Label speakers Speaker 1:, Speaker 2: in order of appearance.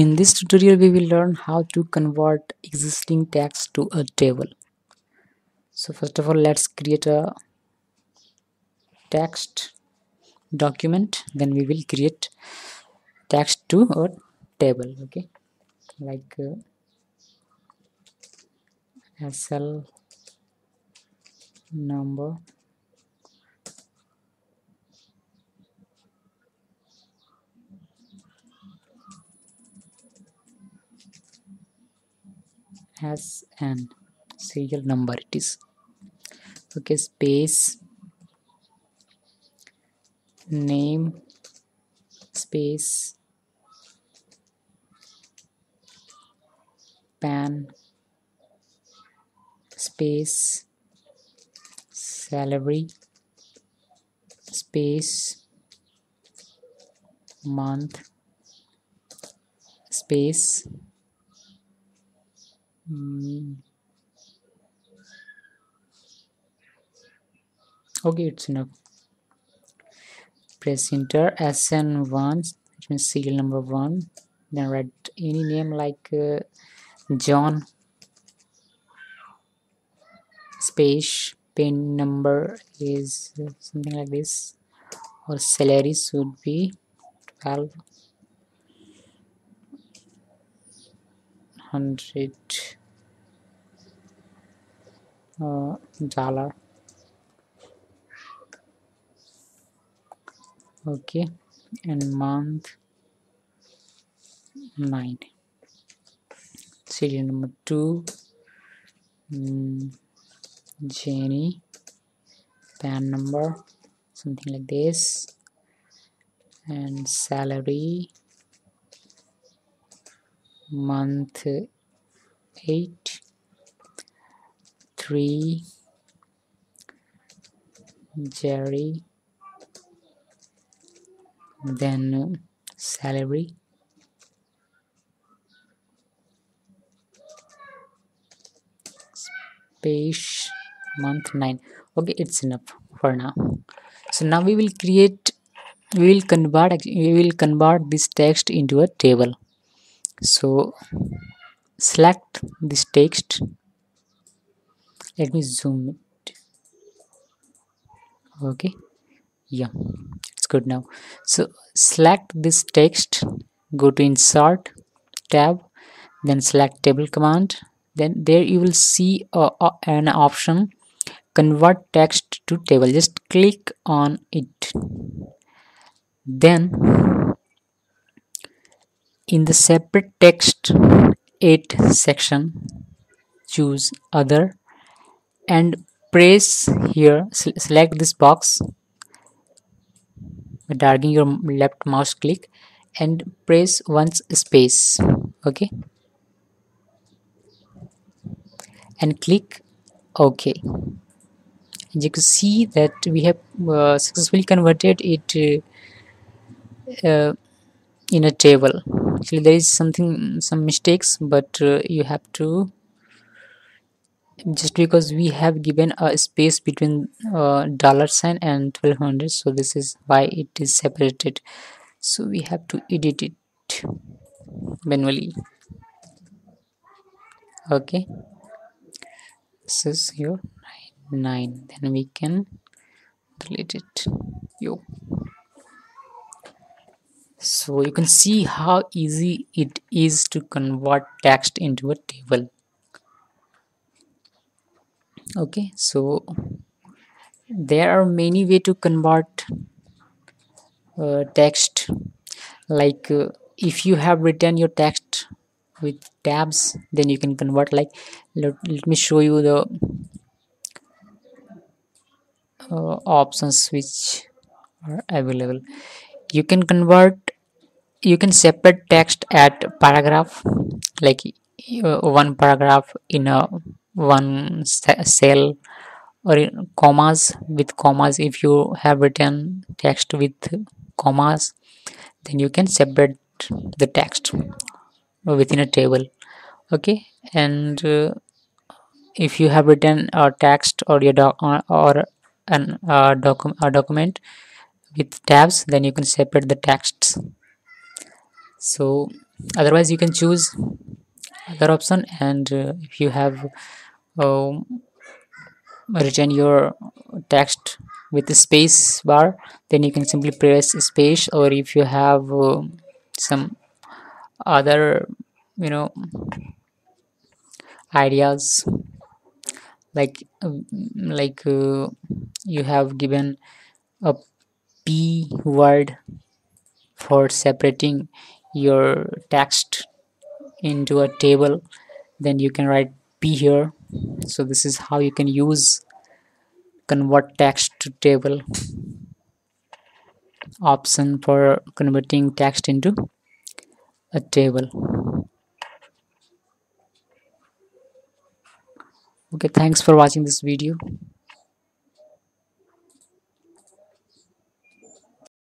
Speaker 1: In this tutorial we will learn how to convert existing text to a table. So first of all let's create a text document then we will create text to a table okay like uh, SL number as an serial number. It is okay space name space pan space salary space month space mm, okay it's enough. Press enter sn1 which means serial number one. Then write any name like uh, john. Space pin number is uh, something like this. Or salary should be 12 hundred dollar okay. And month 9 serial number 2 mm, Jenny pan number something like this. And salary. Month 8 3 Jerry. Then uh, salary. Space month 9 okay it's enough for now. So now we will create we will convert we will convert this text into a table. So select this text let me zoom it. Okay. Yeah. It's good now. So select this text. Go to insert tab. Then select table command. Then there you will see an option. Convert text to table. Just click on it. Then in the separate text 8 section choose other and press here select this box. Dragging your left mouse click and press once space okay? And click ok. And you can see that we have uh, successfully converted it uh, uh, in a table. Actually there is something some mistakes but uh, you have to just because we have given a space between uh, dollar sign and 1200 so this is why it is separated. So we have to edit it manually. Okay. This is your 9 then we can delete it. Yo. So you can see how easy it is to convert text into a table okay so there are many way to convert uh, text. Like uh, if you have written your text with tabs then you can convert like let, let me show you the uh, options which are available. You can convert you can separate text at paragraph like uh, one paragraph in a one cell or commas with commas if you have written text with commas then you can separate the text within a table okay? And uh, if you have written a text or your doc or an uh, a document with tabs then you can separate the texts. So otherwise you can choose other option. And uh, if you have um, written your text with the space bar then you can simply press space. Or if you have uh, some other you know ideas like um, like uh, you have given a p word for separating your text into a table then you can write p here. So this is how you can use convert text to table. Option for converting text into a table. Okay thanks for watching this video